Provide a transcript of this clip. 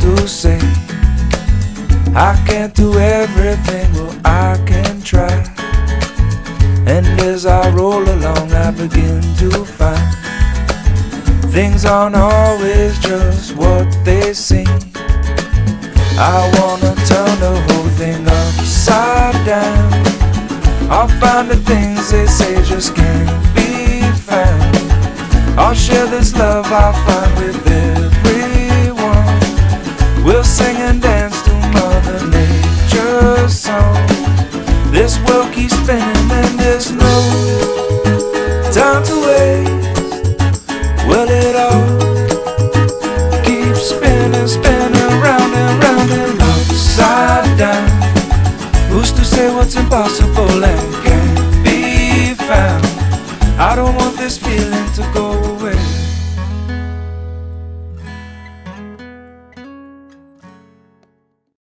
To say I can't do everything? Well, I can try. And as I roll along, I begin to find things aren't always just what they seem. I wanna turn the whole thing upside down. I'll find the things they say just can't be found. I'll share this love I find with everyone. We'll sing and dance to Mother Nature's song. This world keeps spinning and there's no time to waste. Well, it all keeps spinning, spinning round and round and upside down. Who's to say what's impossible and can't be found? I don't want this feeling